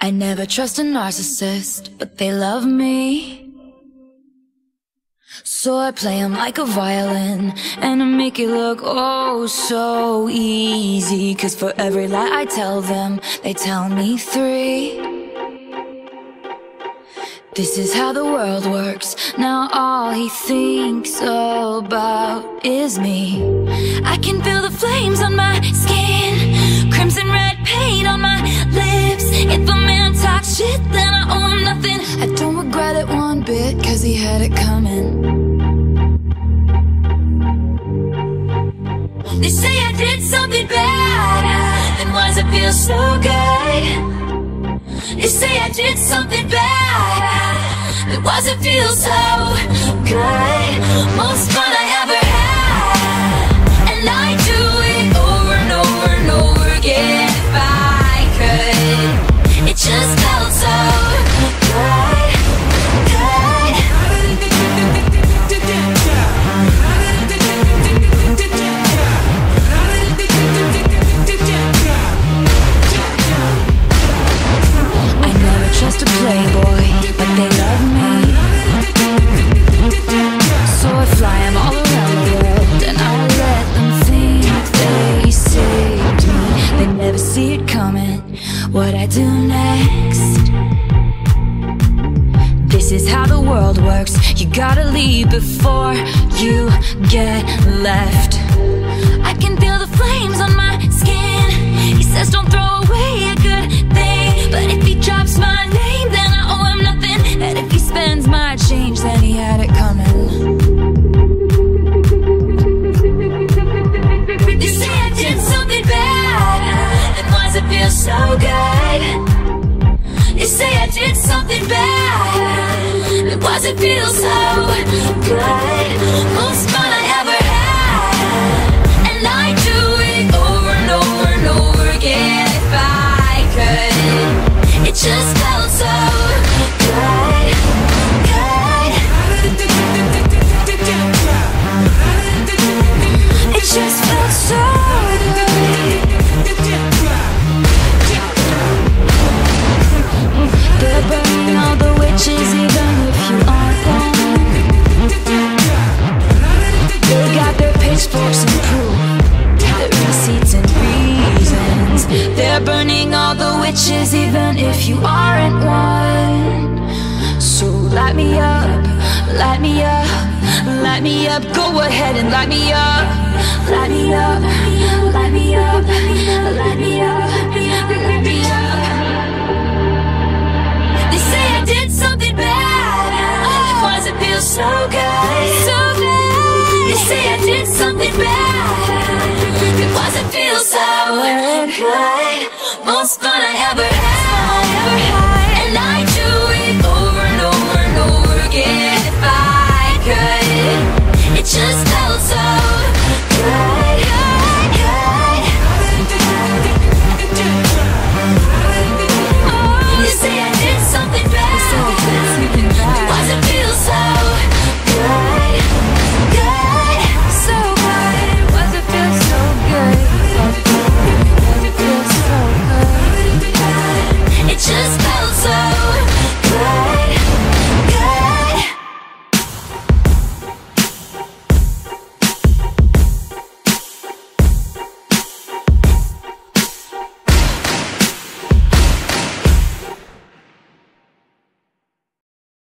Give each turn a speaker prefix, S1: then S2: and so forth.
S1: I never trust a narcissist, but they love me. So I play 'em like a violin And I make it look oh so easy. Cause for every lie I tell them They tell me three. This is how the world works. Now all he thinks about is me. I can feel the flames it one bit Cause he had it coming They say I did something bad Then why does it feel so good? They say I did something bad Then why does it feel so good? Most fun I see it coming, what I do next. This is how the world works. You gotta leave before you get left. I can feel the flames on my skin. He says, Don't throw good? They say I did something bad. It feel so good? Most fun I ever had. And I do it over and over and over again if I could. It just aren't one. So light me up, light me up, light me up. Go ahead and light me up, light me up, light me up, light me up, light me up. They say I did something bad. Why does it feel so good? So good. They say I did something bad. It feel so good? Most fun